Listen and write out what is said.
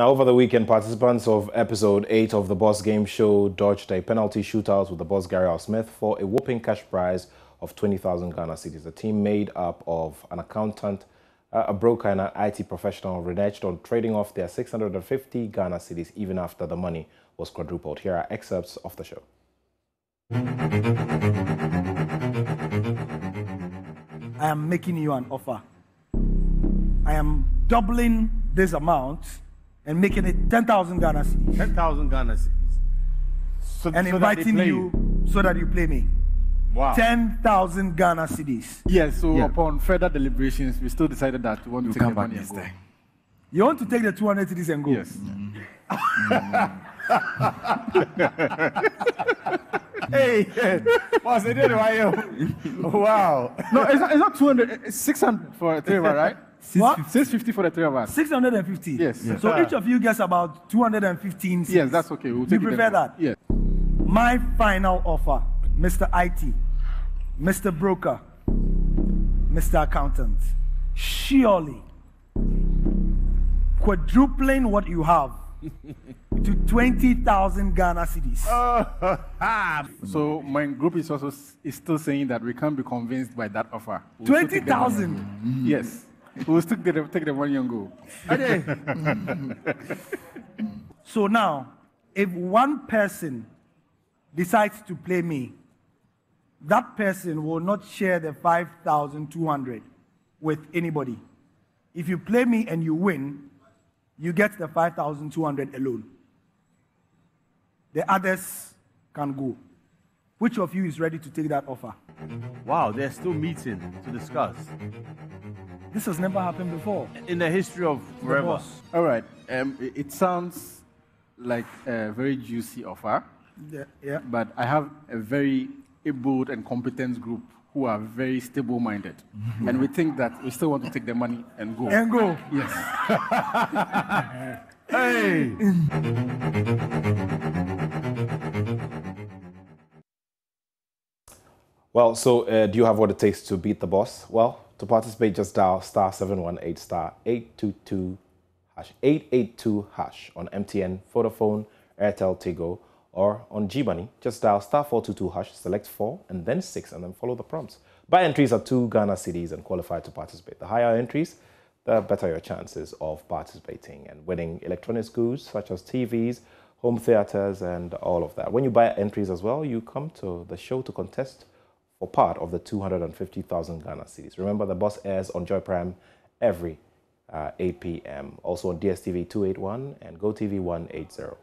Now, over the weekend, participants of episode 8 of the Boss Game Show dodged a penalty shootout with the boss Gary R. Smith for a whopping cash prize of 20,000 Ghana cedis. The team made up of an accountant, uh, a broker, and an IT professional reneged on trading off their 650 Ghana cedis even after the money was quadrupled. Here are excerpts of the show. I am making you an offer. I am doubling this amount and making it 10,000 Ghana cedis. 10,000 Ghana cedis. So, and so inviting you, you so that you play me. Wow. 10,000 Ghana cedis. Yes, so yeah. upon further deliberations, we still decided that we want to take the money and go. Time. You want to take the 200 cedis and go? Yes. Mm. hey, boss, it did Wow. No, it's not, it's not 200, it's 600 for a three right? What? 650 for the three of us. 650? Yes. yes. So each of you gets about 215 cedis. Yes, that's okay. We'll you prefer that? Yes. My final offer, Mr. IT, Mr. Broker, Mr. Accountant, surely quadrupling what you have to 20,000 Ghana cedis. so my group is also is still saying that we can't be convinced by that offer. We'll 20,000? Yes. We'll still take the, take the money and go. so now, if one person decides to play me, that person will not share the 5,200 with anybody. If you play me and you win, you get the 5,200 alone. The others can go. Which of you is ready to take that offer? Wow, they're still meeting to discuss. This has never happened before. In the history of forever. All right. Um, it, it sounds like a very juicy offer. Yeah, yeah. But I have a very able and competent group who are very stable minded. Mm-hmm. And we think that we still want to take the money and go. And go. Yes. hey. Well, so uh, do you have what it takes to beat the boss? Well, to participate, just dial star 718 star 822 hash 882 hash on MTN, Vodafone, Airtel, Tigo, or on GMoney, just dial star 422 hash, select 4 and then 6 and then follow the prompts. Buy entries are 2 Ghana cedis and qualify to participate. The higher entries, the better your chances of participating and winning electronics goods such as TVs, home theaters and all of that. When you buy entries as well, you come to the show to contest for part of the 250,000 Ghana cedis. Remember, the Bos airs on Joy Prime every uh, 8 p.m. Also on DSTV 281 and GoTV 180.